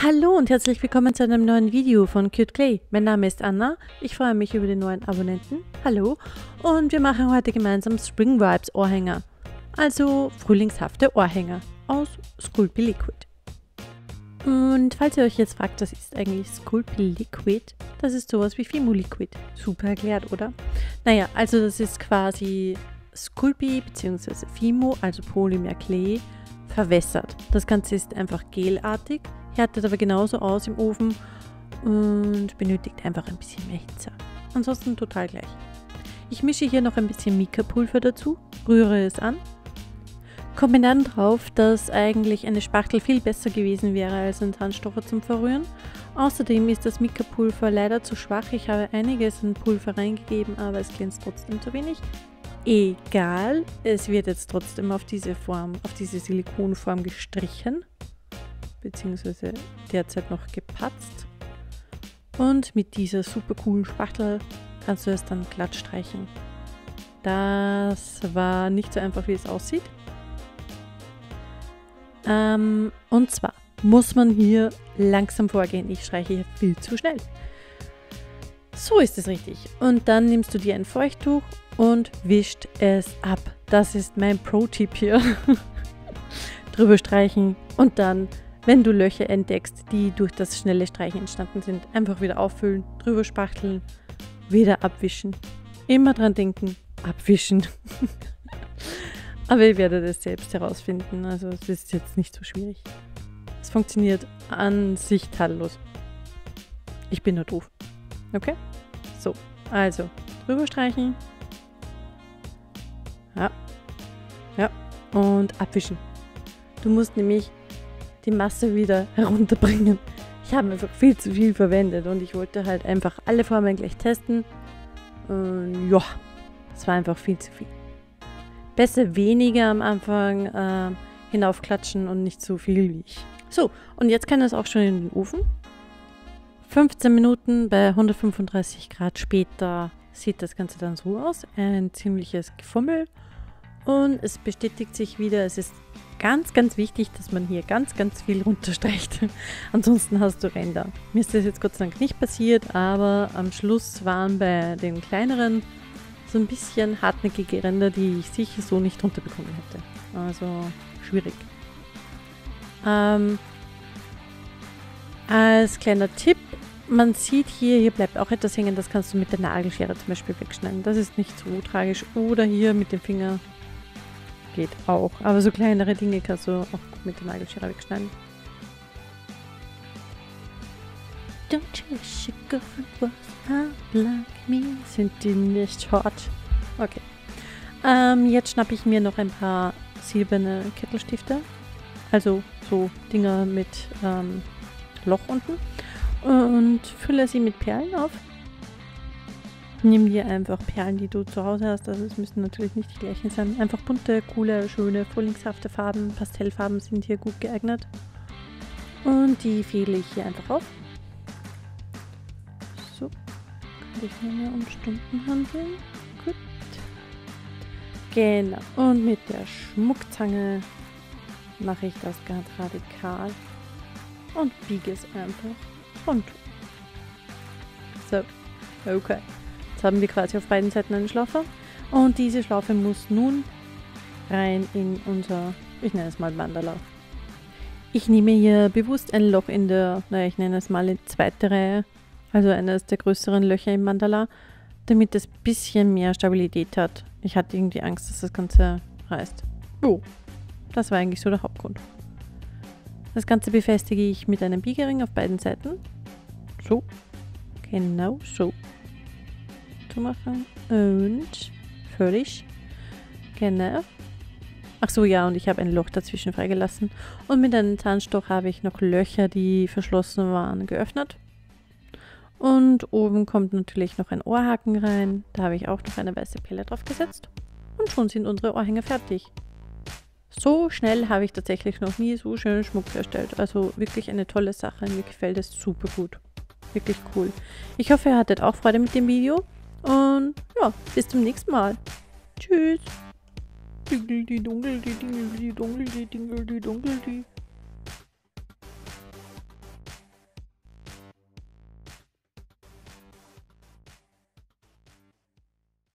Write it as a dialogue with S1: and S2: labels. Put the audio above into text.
S1: Hallo und herzlich willkommen zu einem neuen Video von Cute Clay. Mein Name ist Anna, ich freue mich über den neuen Abonnenten. Hallo und wir machen heute gemeinsam Spring Vibes Ohrhänger, also frühlingshafte Ohrhänger aus Sculpey Liquid. Und falls ihr euch jetzt fragt, was ist eigentlich Sculpey Liquid? Das ist sowas wie Fimo Liquid. Super erklärt, oder? Naja, also das ist quasi Sculpey bzw. Fimo, also Polymer Clay, verwässert. Das Ganze ist einfach gelartig, härtet aber genauso aus im Ofen und benötigt einfach ein bisschen mehr Hitze. Ansonsten total gleich. Ich mische hier noch ein bisschen Mika-Pulver dazu, rühre es an komme dann drauf, dass eigentlich eine Spachtel viel besser gewesen wäre als ein Zahnstocher zum Verrühren. Außerdem ist das Mika-Pulver leider zu schwach. Ich habe einiges an Pulver reingegeben, aber es glänzt trotzdem zu wenig. Egal, es wird jetzt trotzdem auf diese Form, auf diese Silikonform gestrichen, beziehungsweise derzeit noch gepatzt. Und mit dieser super coolen Spachtel kannst du es dann glatt streichen. Das war nicht so einfach, wie es aussieht. Ähm, und zwar muss man hier langsam vorgehen. Ich streiche hier viel zu schnell. So ist es richtig. Und dann nimmst du dir ein Feuchttuch und wischt es ab. Das ist mein Pro-Tipp hier. Drüber streichen und dann, wenn du Löcher entdeckst, die durch das schnelle Streichen entstanden sind, einfach wieder auffüllen, drüber spachteln, wieder abwischen. Immer dran denken, abwischen. Aber ihr werdet es selbst herausfinden. Also es ist jetzt nicht so schwierig. Es funktioniert an sich tadellos. Ich bin nur doof. Okay? So, also drüber streichen. Ja. Ja. Und abwischen. Du musst nämlich die Masse wieder herunterbringen. Ich habe einfach viel zu viel verwendet und ich wollte halt einfach alle Formen gleich testen. Und ja, es war einfach viel zu viel besser weniger am Anfang äh, hinaufklatschen und nicht so viel wie ich. So, und jetzt kann es auch schon in den Ofen. 15 Minuten bei 135 Grad später sieht das Ganze dann so aus. Ein ziemliches Gefummel. Und es bestätigt sich wieder, es ist ganz, ganz wichtig, dass man hier ganz, ganz viel runterstreicht. Ansonsten hast du Ränder. Mir ist das jetzt Gott sei Dank nicht passiert, aber am Schluss waren bei den kleineren so ein bisschen hartnäckige Ränder, die ich sicher so nicht runterbekommen hätte. Also schwierig. Ähm, als kleiner Tipp, man sieht hier, hier bleibt auch etwas hängen, das kannst du mit der Nagelschere zum Beispiel wegschneiden. Das ist nicht so tragisch. Oder hier mit dem Finger geht auch. Aber so kleinere Dinge kannst du auch mit der Nagelschere wegschneiden. Don't you sugar was like me? Sind die nicht hot? Okay. Ähm, jetzt schnappe ich mir noch ein paar silberne Kettelstifte. Also so Dinger mit ähm, Loch unten. Und fülle sie mit Perlen auf. Nimm dir einfach Perlen, die du zu Hause hast. Also es müssen natürlich nicht die gleichen sein. Einfach bunte, coole, schöne, frühlingshafte Farben. Pastellfarben sind hier gut geeignet. Und die fehle ich hier einfach auf. sich nur mehr um Stunden handeln. Gut. Genau. Und mit der Schmuckzange mache ich das ganz radikal und biege es einfach runter. So, okay. Jetzt haben wir quasi auf beiden Seiten eine Schlaufe. Und diese Schlaufe muss nun rein in unser, ich nenne es mal Mandala. Ich nehme hier bewusst ein Loch in der, naja, ich nenne es mal in zweite Reihe, also eines der größeren Löcher im Mandala, damit es ein bisschen mehr Stabilität hat. Ich hatte irgendwie Angst, dass das Ganze reißt. Oh, das war eigentlich so der Hauptgrund. Das Ganze befestige ich mit einem Biegering auf beiden Seiten. So. Genau so. Machen. Und fertig. Genau. Ach so, ja, und ich habe ein Loch dazwischen freigelassen. Und mit einem Zahnstoch habe ich noch Löcher, die verschlossen waren, geöffnet. Und oben kommt natürlich noch ein Ohrhaken rein. Da habe ich auch noch eine weiße Pelle drauf gesetzt. Und schon sind unsere Ohrhänge fertig. So schnell habe ich tatsächlich noch nie so schönen Schmuck erstellt. Also wirklich eine tolle Sache. Mir gefällt es super gut. Wirklich cool. Ich hoffe, ihr hattet auch Freude mit dem Video. Und ja, bis zum nächsten Mal. Tschüss. Dingeldi, dungeldi, dingeldi, dungeldi, dingeldi, dungeldi.